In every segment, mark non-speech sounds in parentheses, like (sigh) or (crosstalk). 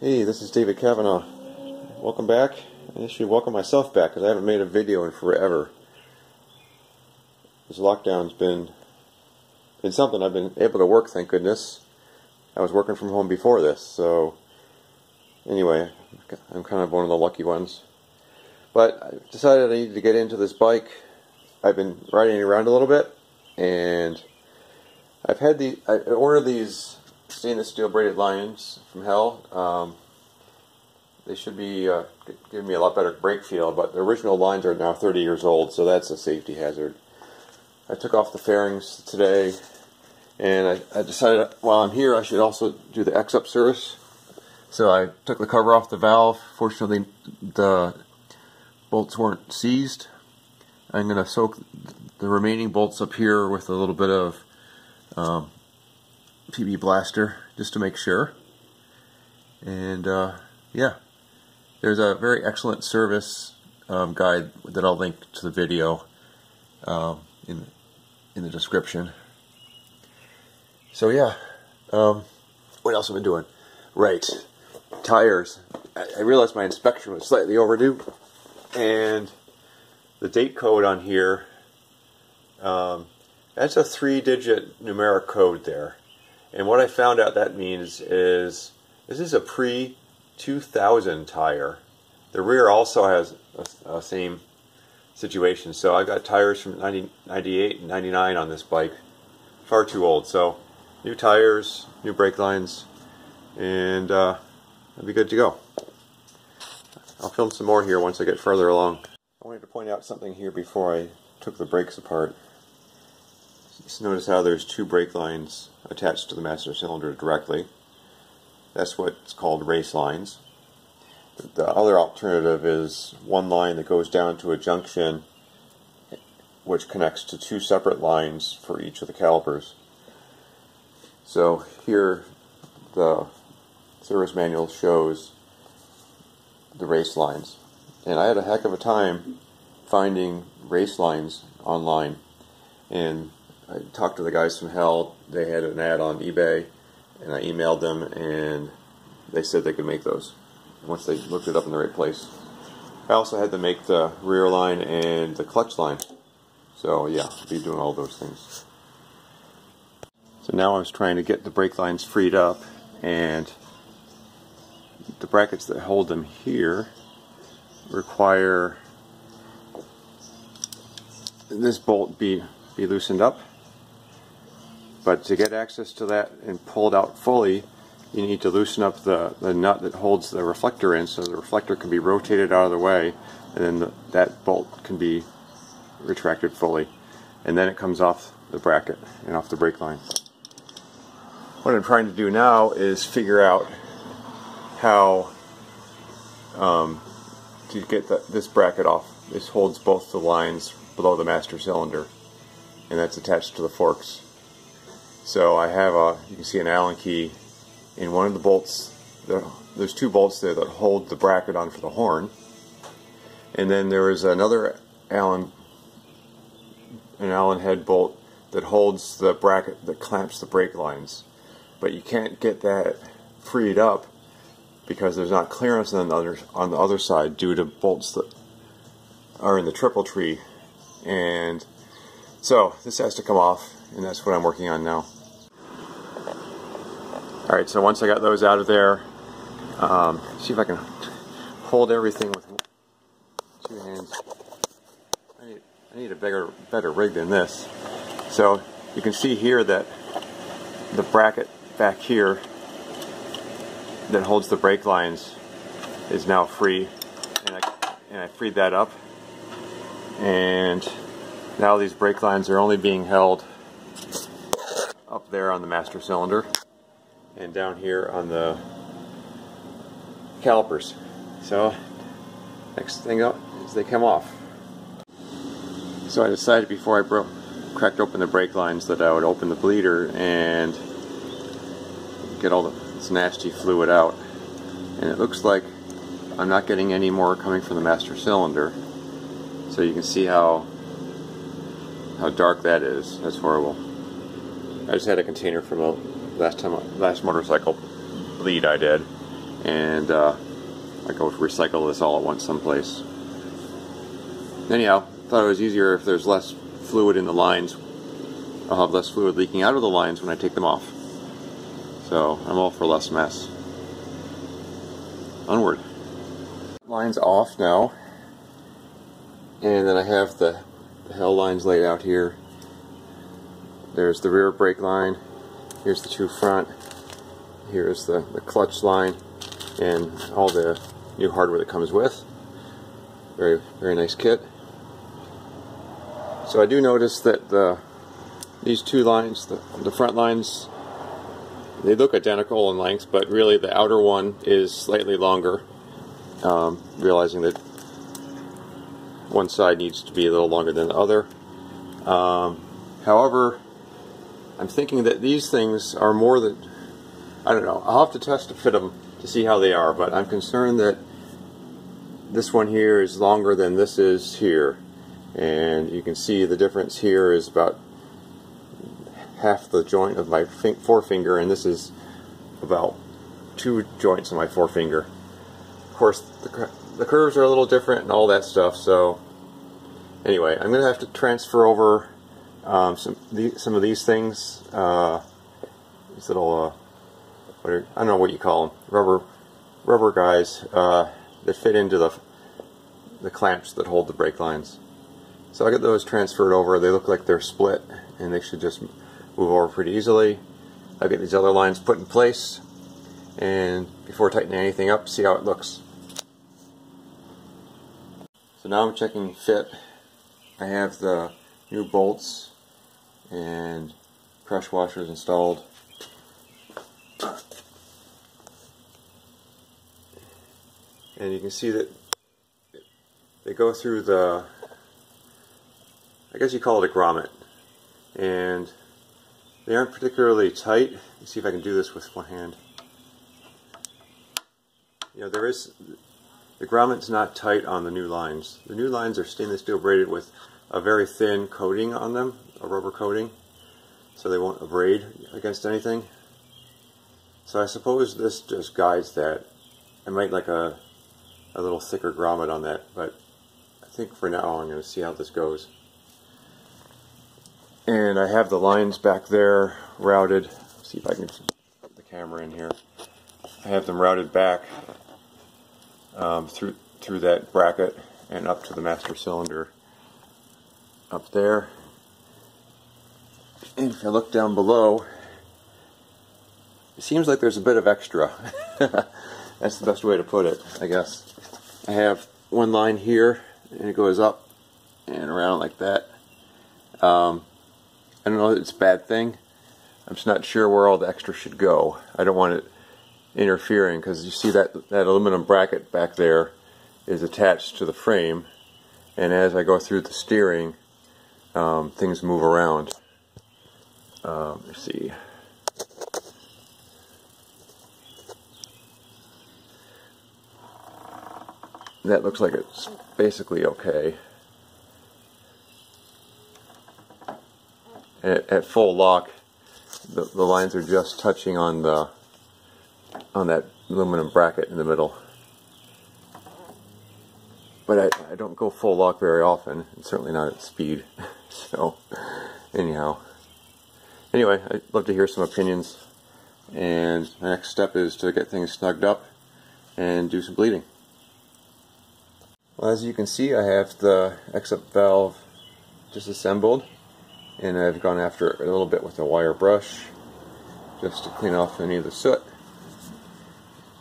Hey, this is David Kavanagh. Welcome back. I should welcome myself back because I haven't made a video in forever. This lockdown's been been something. I've been able to work, thank goodness. I was working from home before this, so anyway, I'm kind of one of the lucky ones. But I decided I needed to get into this bike. I've been riding around a little bit, and I've had the I ordered these stainless steel braided lines from HEL. Um, they should be uh, giving me a lot better brake feel, but the original lines are now 30 years old, so that's a safety hazard. I took off the fairings today, and I, I decided while I'm here I should also do the EXUP service. So I took the cover off the valve. Fortunately, the bolts weren't seized. I'm going to soak the remaining bolts up here with a little bit of um, PB Blaster just to make sure. And uh, yeah, there's a very excellent service um, guide that I'll link to the video um, in in the description. So yeah, um, what else have I been doing? Right, tires. I, I realized my inspection was slightly overdue, and the date code on here. Um, that's a three-digit numeric code there. And what I found out that means is this is a pre 2000 tire. The rear also has a same situation. So I got tires from 90, 98 and 99 on this bike. Far too old. So new tires, new brake lines, and uh, I'll be good to go. I'll film some more here once I get further along. I wanted to point out something here before I took the brakes apart. Notice how there's two brake lines attached to the master cylinder directly. That's what's called race lines. The other alternative is one line that goes down to a junction which connects to two separate lines for each of the calipers. So here the service manual shows the race lines. And I had a heck of a time finding race lines online. And I talked to the guys from HEL. They had an ad on eBay, and I emailed them, and they said they could make those once they looked it up in the right place. I also had to make the rear line and the clutch line. So yeah, I'll be doing all those things. So now I was trying to get the brake lines freed up, and the brackets that hold them here require this bolt be be loosened up but to get access to that and pull it out fully, you need to loosen up the, the nut that holds the reflector in so the reflector can be rotated out of the way and then the, that bolt can be retracted fully. And then it comes off the bracket and off the brake line. What I'm trying to do now is figure out how um, to get the, this bracket off. This holds both the lines below the master cylinder and that's attached to the forks. So I have a, you can see an Allen key in one of the bolts. there's two bolts there that hold the bracket on for the horn. And then there is another Allen, an Allen head bolt that holds the bracket that clamps the brake lines. But you can't get that freed up because there's not clearance on the other, on the other side due to bolts that are in the triple tree. And so this has to come off and that's what I'm working on now. Alright, so once I got those out of there, um, see if I can hold everything with two hands. I need, I need a bigger, better rig than this. So you can see here that the bracket back here that holds the brake lines is now free and I, and I freed that up and now these brake lines are only being held up there on the master cylinder and down here on the calipers. So next thing up is they come off. So I decided before I broke, cracked open the brake lines that I would open the bleeder and get all the, this nasty fluid out. And it looks like I'm not getting any more coming from the master cylinder. So you can see how how dark that is. That's horrible. I just had a container from a last time last motorcycle bleed I did and uh, I go recycle this all at once someplace. Anyhow, thought it was easier if there's less fluid in the lines. I'll have less fluid leaking out of the lines when I take them off. So I'm all for less mess. Onward. Lines off now. And then I have the, the HEL lines laid out here. There's the rear brake line. Here's the two front. Here's the, the clutch line and all the new hardware that comes with. Very, very nice kit. So I do notice that the these two lines, the, the front lines, they look identical in length, but really the outer one is slightly longer. Um, realizing that one side needs to be a little longer than the other. Um, however, I'm thinking that these things are more than, I don't know, I'll have to test to fit them to see how they are, but I'm concerned that this one here is longer than this is here. And you can see the difference here is about half the joint of my forefinger, and this is about two joints of my forefinger. Of course, the, the curves are a little different and all that stuff, so anyway, I'm going to have to transfer over um, some, the, some of these things, uh, these little uh, are, I don't know what you call them, rubber rubber guys uh, that fit into the the clamps that hold the brake lines. So I got those transferred over. They look like they're split, and they should just move over pretty easily. I'll get these other lines put in place, and before tightening anything up, see how it looks. So now I'm checking fit. I have the new bolts and crush washers installed. and you can see that they go through the I guess you call it a grommet and they aren't particularly tight Let's see if I can do this with one hand you know there is the grommet's not tight on the new lines the new lines are stainless steel braided with a very thin coating on them a rubber coating so they won't abrade against anything so I suppose this just guides that I might like a a little thicker grommet on that, but I think for now I'm going to see how this goes. And I have the lines back there routed. Let's see if I can put the camera in here. I have them routed back um, through through that bracket and up to the master cylinder up there. And (clears throat) if I look down below, it seems like there's a bit of extra. (laughs) That's the best way to put it, I guess. I have one line here and it goes up and around like that. Um, I don't know if it's a bad thing. I'm just not sure where all the extra should go. I don't want it interfering because you see that, that aluminum bracket back there is attached to the frame and as I go through the steering um, things move around. Um, let's see. that looks like it's basically okay. At, at full lock, the, the lines are just touching on the on that aluminum bracket in the middle. But I, I don't go full lock very often, and certainly not at speed. (laughs) so, anyhow. Anyway, I'd love to hear some opinions. And the next step is to get things snugged up and do some bleeding. Well, as you can see, I have the EXUP valve disassembled, and I've gone after it a little bit with a wire brush just to clean off any of the soot.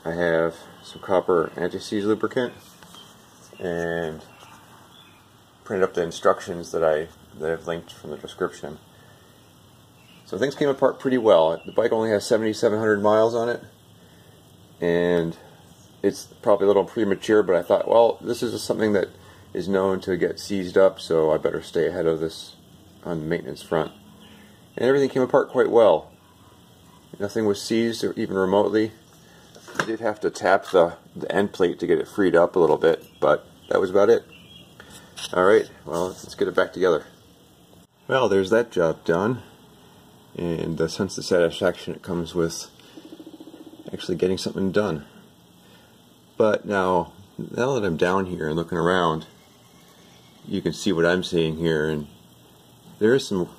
I have some copper anti-seize lubricant and printed up the instructions that I that I've linked from the description. So things came apart pretty well. The bike only has 7,700 miles on it, and it's probably a little premature, but I thought, well, this is something that is known to get seized up, so I better stay ahead of this on the maintenance front. And everything came apart quite well. Nothing was seized or even remotely. I did have to tap the, the end plate to get it freed up a little bit, but that was about it. Alright, well, let's get it back together. Well, there's that job done. And the sense of satisfaction it comes with actually getting something done. But now, now that I'm down here and looking around, you can see what I'm seeing here, and there is some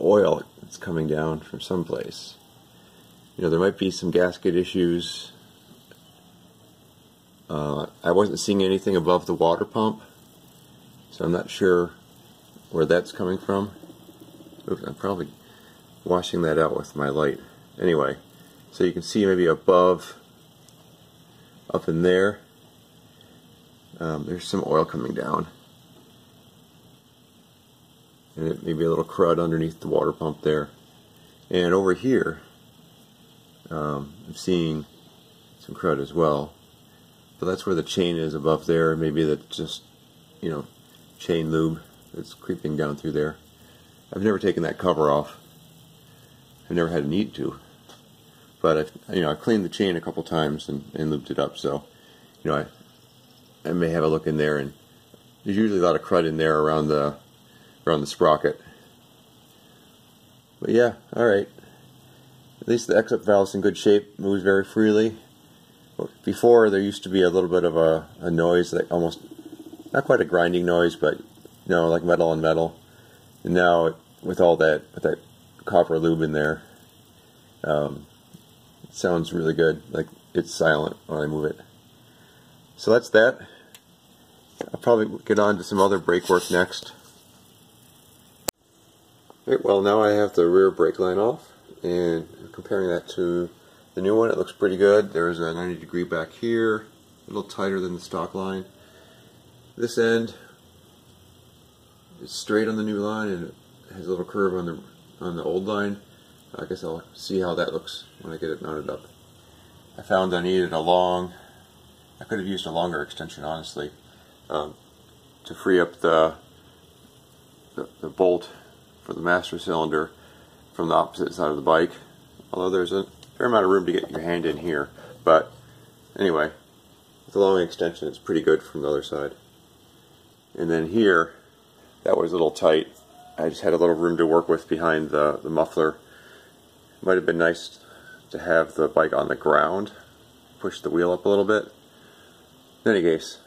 oil that's coming down from someplace. You know, there might be some gasket issues. Uh, I wasn't seeing anything above the water pump, so I'm not sure where that's coming from. Oops, I'm probably washing that out with my light. Anyway, so you can see maybe above, up in there, um, there's some oil coming down. And it may be a little crud underneath the water pump there. And over here, um, I'm seeing some crud as well. But that's where the chain is above there. Maybe that just, you know, chain lube that's creeping down through there. I've never taken that cover off. I've never had a need to. But I've, you know, I've cleaned the chain a couple times and, and it up. So, you know, I, I may have a look in there and there's usually a lot of crud in there around the around the sprocket. But yeah, alright. At least the EXUP valve's in good shape, moves very freely. Before there used to be a little bit of a, a noise, like almost, not quite a grinding noise, but you know, like metal on metal. And now with all that, with that copper lube in there, um, it sounds really good. Like it's silent when I move it. So that's that. I'll probably get on to some other brake work next. Right, well now I have the rear brake line off and comparing that to the new one it looks pretty good. There's a 90 degree back here, a little tighter than the stock line. This end is straight on the new line and it has a little curve on the on the old line. I guess I'll see how that looks when I get it mounted up. I found I needed a long, I could have used a longer extension honestly, um, to free up the, the, the bolt for the master cylinder from the opposite side of the bike. Although there's a fair amount of room to get your hand in here. But anyway, with the long extension it's pretty good from the other side. And then here, that was a little tight. I just had a little room to work with behind the, the muffler. Might have been nice to have the bike on the ground, push the wheel up a little bit. In any case,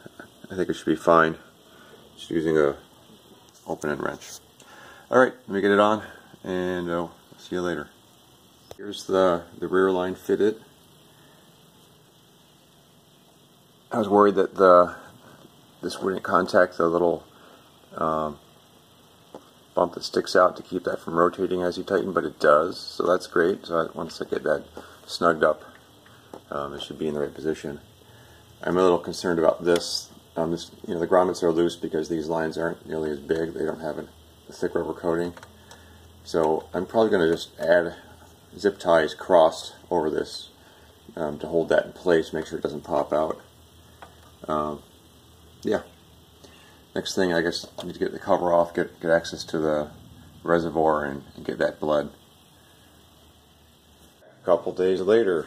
I think it should be fine. Just using a open end wrench. Alright, let me get it on and I'll see you later. Here's the, the rear line fitted. I was worried that the this wouldn't contact the little um, bump that sticks out to keep that from rotating as you tighten, but it does, so that's great. So once I get that snugged up, um, it should be in the right position. I'm a little concerned about this. Um, this you know, the grommets are loose because these lines aren't nearly as big. They don't have a thick rubber coating. So I'm probably going to just add zip ties crossed over this um, to hold that in place, make sure it doesn't pop out. Um, yeah. Next thing, I guess, I need to get the cover off, get, get access to the reservoir, and, and get that blood. A couple days later.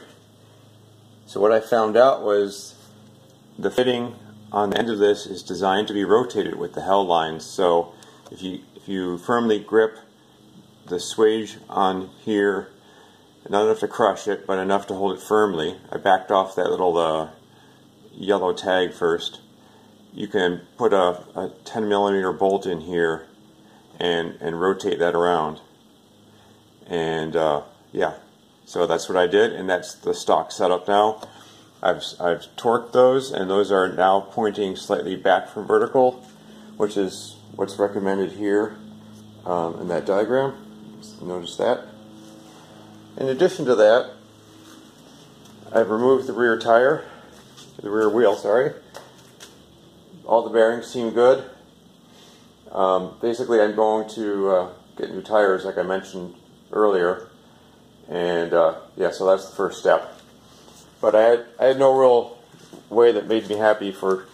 So what I found out was the fitting on the end of this is designed to be rotated with the held lines. So if you if you firmly grip the swage on here, not enough to crush it, but enough to hold it firmly. I backed off that little uh, yellow tag first. You can put a, a 10 millimeter bolt in here and and rotate that around. And uh, yeah, so that's what I did, and that's the stock setup now. I've I've torqued those, and those are now pointing slightly back from vertical, which is what's recommended here um, in that diagram. Notice that. In addition to that, I've removed the rear tire, the rear wheel, sorry. All the bearings seem good. Um, basically, I'm going to uh, get new tires, like I mentioned earlier, and uh, yeah, so that's the first step. But I had, I had no real way that made me happy for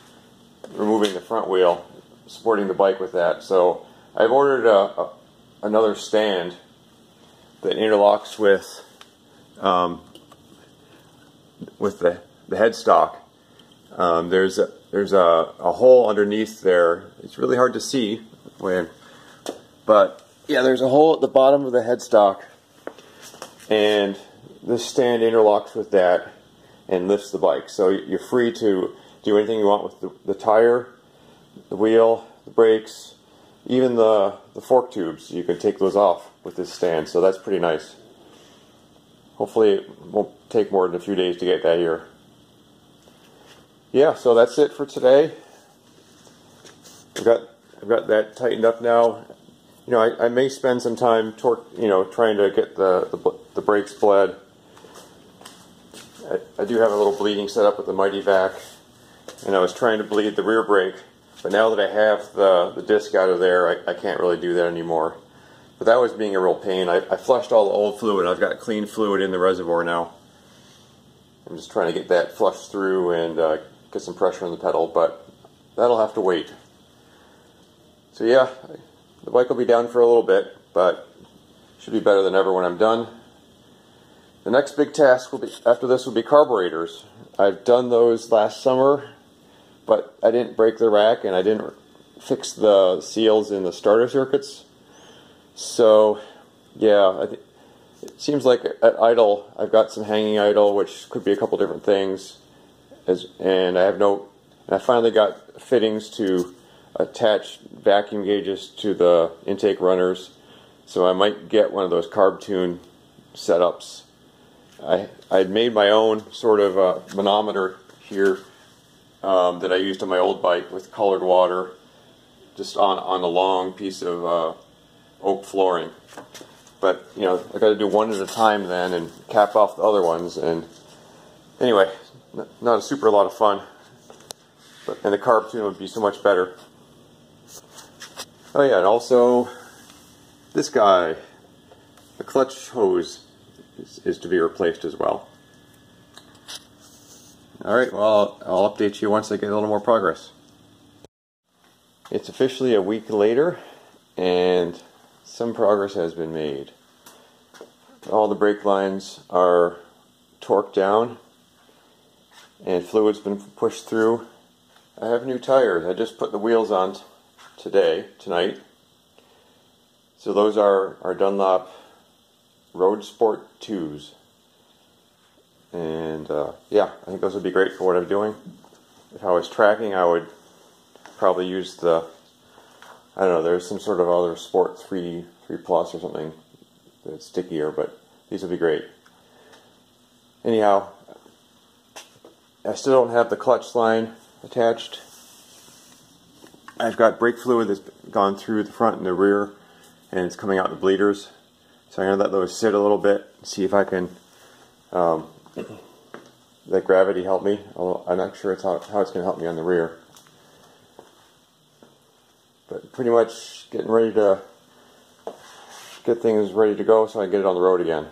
removing the front wheel supporting the bike with that. So I've ordered a, a, another stand that interlocks with um, with the, the headstock. Um, there's a, there's a, a hole underneath there. It's really hard to see when, but yeah, there's a hole at the bottom of the headstock, and this stand interlocks with that, and lifts the bike. So you're free to do anything you want with the, the tire, the wheel, the brakes, even the, the fork tubes. You can take those off with this stand, so that's pretty nice. Hopefully it won't take more than a few days to get that here. Yeah, so that's it for today. I've got I've got that tightened up now. You know, I, I may spend some time torque, you know, trying to get the the, the brakes bled. I, I do have a little bleeding set up with the Mityvac, and I was trying to bleed the rear brake, but now that I have the, the disc out of there, I, I can't really do that anymore. But that was being a real pain. I, I flushed all the old fluid. I've got clean fluid in the reservoir now. I'm just trying to get that flushed through and uh, get some pressure on the pedal, but that'll have to wait. So yeah, the bike will be down for a little bit, but should be better than ever when I'm done. The next big task will be after this will be carburetors. I've done those last summer, but I didn't break the rack and I didn't fix the seals in the starter circuits. So, yeah, it seems like at idle I've got some hanging idle, which could be a couple different things, as and I have no. I finally got fittings to attach vacuum gauges to the intake runners. So I might get one of those carb tune setups. I I had made my own sort of a manometer here um, that I used on my old bike with colored water, just on on a long piece of uh, oak flooring. But you know I got to do one at a time then and cap off the other ones. And anyway, not a super lot of fun. But and the carb tune would be so much better. Oh yeah, and also this guy, the clutch hose is, is to be replaced as well. Alright, well, I'll update you once I get a little more progress. It's officially a week later, and some progress has been made. All the brake lines are torqued down, and fluid's been pushed through. I have new tires. I just put the wheels on today, tonight. So those are our Dunlop Road Sport 2s. And uh, yeah, I think those would be great for what I'm doing. If I was tracking, I would probably use the, I don't know, there's some sort of other Sport 3, 3 Plus or something that's stickier, but these would be great. Anyhow, I still don't have the clutch line attached. I've got brake fluid that's gone through the front and the rear and it's coming out the bleeders. So I'm going to let those sit a little bit, and see if I can um, let gravity help me. Although I'm not sure it's how, how it's going to help me on the rear. But pretty much getting ready to get things ready to go so I can get it on the road again.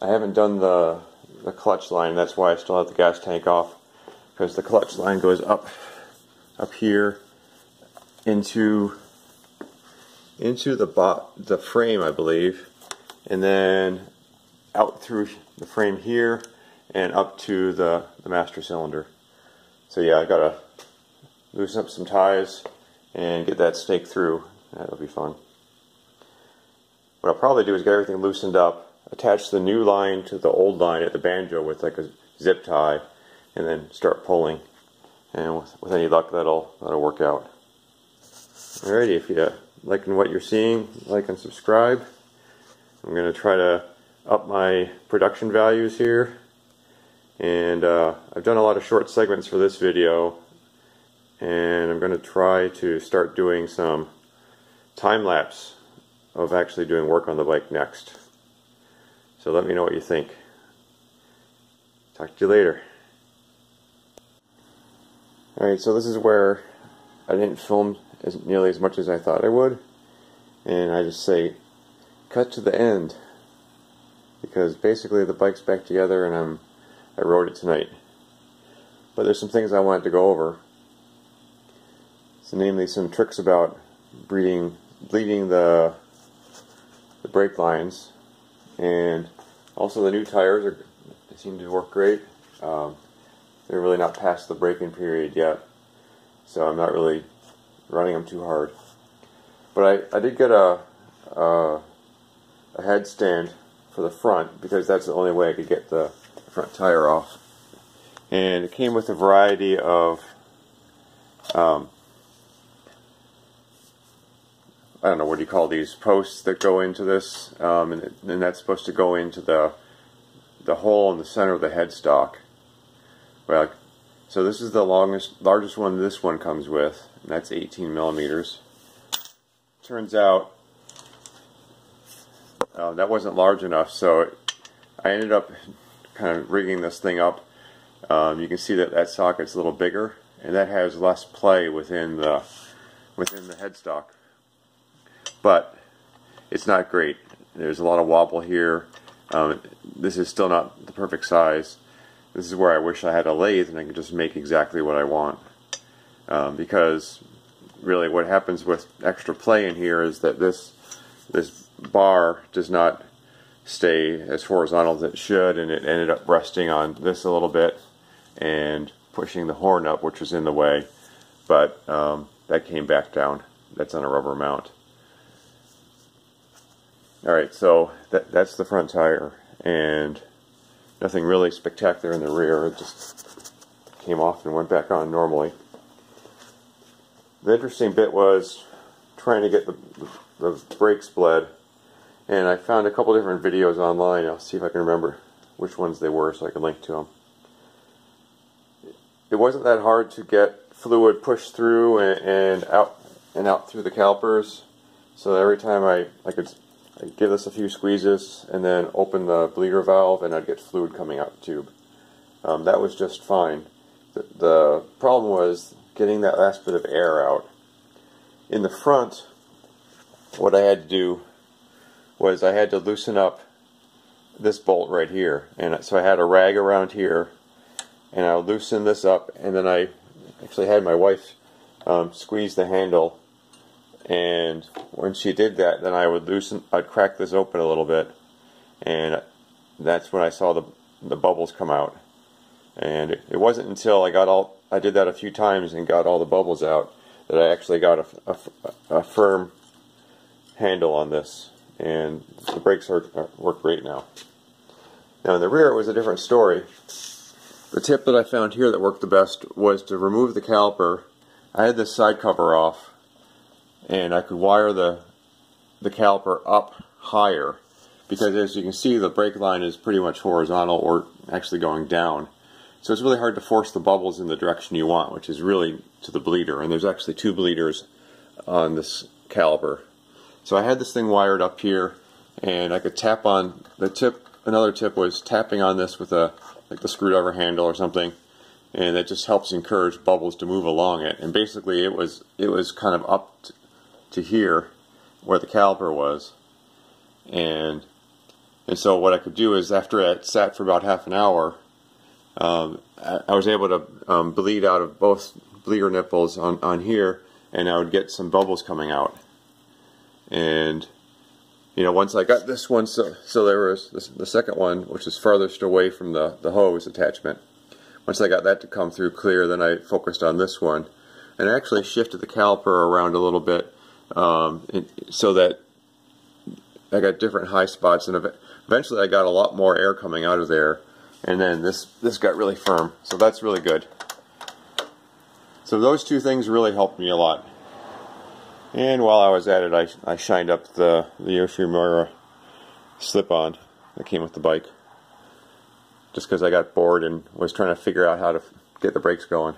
I haven't done the, the clutch line, that's why I still have the gas tank off. Because the clutch line goes up up here into into the bot the frame I believe and then out through the frame here and up to the, the master cylinder so yeah I gotta loosen up some ties and get that snake through that'll be fun what I'll probably do is get everything loosened up attach the new line to the old line at the banjo with like a zip tie and then start pulling and with, with any luck that'll that'll work out. Alrighty, if you're liking what you're seeing, like and subscribe. I'm to try to up my production values here. And uh, I've done a lot of short segments for this video. And I'm going to try to start doing some time-lapse of actually doing work on the bike next. So let me know what you think. Talk to you later. Alright, so this is where I didn't film as nearly as much as I thought I would. And I just say, cut to the end. Because basically the bike's back together and I'm I rode it tonight. But there's some things I wanted to go over. So namely some tricks about breeding, bleeding the the brake lines and also the new tires are seem to work great. Um, they're really not past the break-in period yet, so I'm not really running them too hard. But I, I did get a, a, a headstand for the front because that's the only way I could get the front tire off. And it came with a variety of um, I don't know what do you call these posts that go into this, um, and, and, that's supposed to go into the the hole in the center of the headstock. Well, so this is the longest, largest one this one comes with, and that's 18 millimeters. Turns out uh, that wasn't large enough, so I ended up kind of rigging this thing up. Um, you can see that that socket's a little bigger, and that has less play within the within the headstock but it's not great. There's a lot of wobble here. Um, this is still not the perfect size. This is where I wish I had a lathe and I could just make exactly what I want. Um, because really what happens with extra play in here is that this this bar does not stay as horizontal as it should and it ended up resting on this a little bit and pushing the horn up which was in the way. But um, that came back down. That's on a rubber mount. Alright, so that, that's the front tire, and nothing really spectacular in the rear, it just came off and went back on normally. The interesting bit was trying to get the, the, the brakes bled, and I found a couple different videos online, I'll see if I can remember which ones they were so I can link to them. It wasn't that hard to get fluid pushed through and, and out and out through the calipers, so every time I, I could I'd give this a few squeezes and then open the bleeder valve and I'd get fluid coming out the tube. Um, that was just fine. The, the problem was getting that last bit of air out. In the front, what I had to do was I had to loosen up this bolt right here. And so I had a rag around here and I loosen this up and then I actually had my wife um, squeeze the handle. And when she did that then I would loosen I'd crack this open a little bit and that's when I saw the the bubbles come out. And it, it wasn't until I got all I did that a few times and got all the bubbles out that I actually got a, a, a firm handle on this and the brakes are, are, uh, work great now. Now in the rear it was a different story. The tip that I found here that worked the best was to remove the caliper. I had this side cover off and I could wire the the caliper up higher because as you can see the brake line is pretty much horizontal or actually going down. So it's really hard to force the bubbles in the direction you want which is really to the bleeder. And there's actually two bleeders on this caliper so I had this thing wired up here and I could tap on the tip another tip was tapping on this with a like the screwdriver handle or something and that just helps encourage bubbles to move along it and basically it was it was kind of up to here where the caliper was. And and so what I could do is after it sat for about half an hour, um, I, I, was able to um, bleed out of both bleeder nipples on, on here and I would get some bubbles coming out. And you know, once I got this one, so, so there was this, the second one, which is farthest away from the, the hose attachment. Once I got that to come through clear, then I focused on this one. And I actually shifted the caliper around a little bit um, so that I got different high spots, and eventually I got a lot more air coming out of there, and then this this got really firm, so that's really good. So those two things really helped me a lot. And while I was at it, I, I shined up the, the Yoshimura slip-on that came with the bike. Just because I got bored and was trying to figure out how to get the brakes going.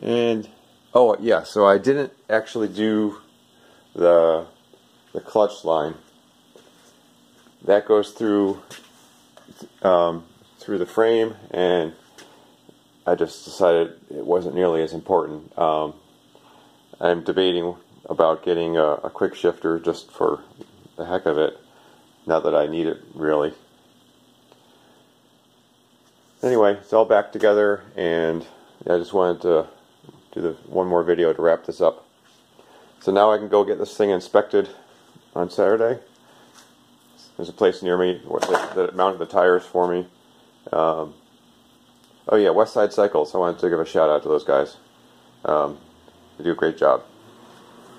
And Oh yeah, so I didn't actually do the the clutch line. That goes through um, through the frame, and I just decided it wasn't nearly as important. Um, I'm debating about getting a, a quick shifter just for the heck of it, now that I need it really. Anyway, it's all back together, and I just wanted to do the one more video to wrap this up. So now I can go get this thing inspected on Saturday. There's a place near me that mounted the tires for me. Um, oh yeah, West Side Cycles. I wanted to give a shout out to those guys. Um, they do a great job.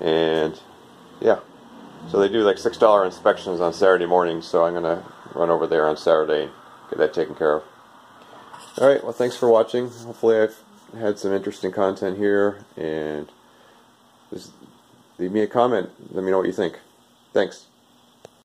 And yeah, so they do like six dollar inspections on Saturday mornings. So I'm gonna run over there on Saturday, and get that taken care of. All right. Well, thanks for watching. Hopefully, I've had some interesting content here, and just leave me a comment. Let me know what you think. Thanks.